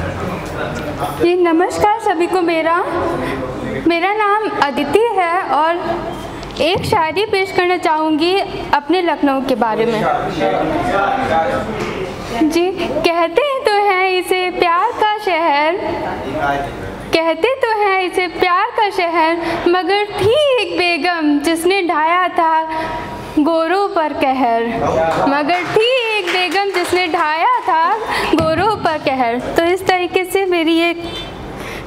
जी, नमस्कार सभी को मेरा। मेरा नाम अदिति है और एक शायरी पेश करना चाहूँगी अपने लखनऊ के बारे में। जी, कहते तो हैं इसे प्यार का शहर। कहते तो हैं इसे प्यार का शहर, मगर थी एक बेगम जिसने ढाया था गोरों पर कहर। मगर थी एक बेगम जिसने ढाया था गोरों पर कहर। तो मेरी एक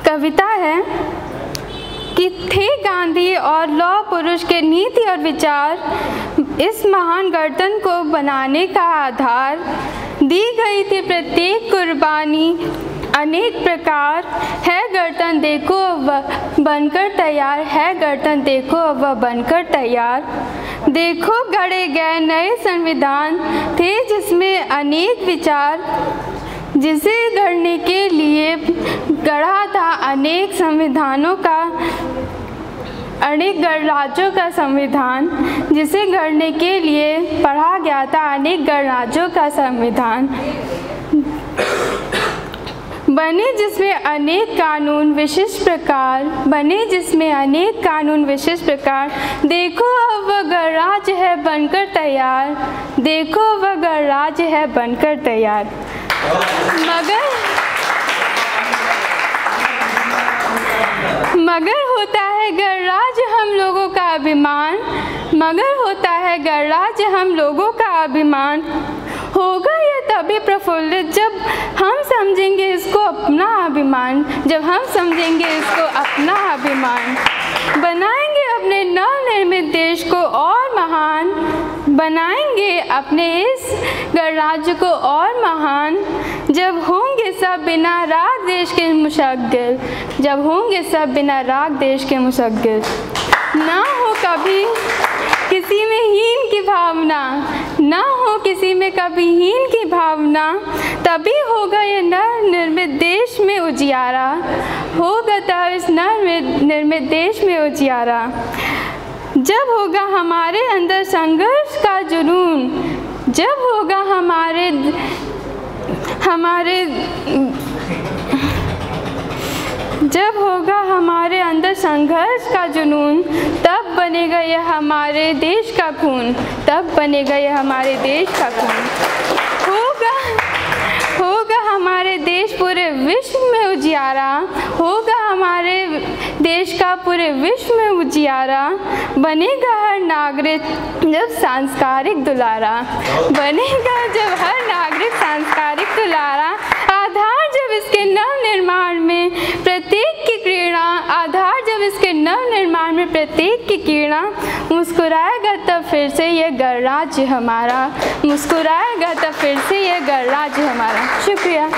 कविता है कि थे गांधी और लौह पुरुष के नीति और विचार इस महान गणतंत्र को बनाने का आधार। दी गई थी प्रत्येक कुर्बानी, अनेक प्रकार। है गणतंत्र देखो वह बनकर तैयार। है गणतंत्र देखो वह बनकर तैयार। देखो गढ़े गए नए संविधान। थे जिसमें अनेक विचार। जिसे गढ़ने के लिए गढ़ा था, अनेक संविधानों का, अनेक गणराज्यों का संविधान जिसे गढ़ने के लिए पढ़ा गया था, अनेक गणराज्यों का संविधान बने जिसमें अनेक कानून विशिष्ट प्रकार, बने जिसमें अनेक कानून विशिष्ट प्रकार। देखो अब वह गणराज्य है बनकर तैयार, देखो वह गणराज्य है बनकर तैयार। मगर मगर होता है गणराज्य हम लोगों का अभिमान। मगर होता है गणराज्य हम लोगों का अभिमान। होगा यह तभी प्रफुल्लित जब हम समझेंगे इसको अपना अभिमान, जब हम समझेंगे इसको अपना अभिमान। बनाएँगे अपने नवनिर्मित देश को और महान। बनाएँगे अपने इस गणराज्य को और महान। जब होंगे सब बिना राग देश के मुशक्किल जब होंगे सब बिना राग देश के मुशक्किल ना हो कभी किसी में हीन की भावना, ना हो किसी में कभी हीन की भावना, तभी होगा ये नर निर्मित देश में उजियारा, होगा तब इस नर निर्मित देश में उजियारा। जब होगा हमारे अंदर संघर्ष का जुनून, जब होगा हमारे हमारे, जब होगा हमारे अंदर संघर्ष का जुनून, तब बनेगा यह हमारे देश का खून, तब बनेगा यह हमारे देश का खून। होगा होगा हमारे देश पूरे विश्व में उजियारा होगा हमारे देश का पूरे विश्व में उजियारा। बनेगा हर नागरिक जब सांस्कारिक दुलारा। बनेगा जब हर नागरिक सांस्कारिक दुलारा। आधार जब इसके नव निर्माण में प्रत्येक की क्रीड़ा। आधार जब इसके नव निर्माण में प्रत्येक की कीड़ा मुस्कुराएगा तब फिर से यह गणराज्य हमारा। मुस्कुराएगा तब फिर से यह गणराज्य हमारा। शुक्रिया।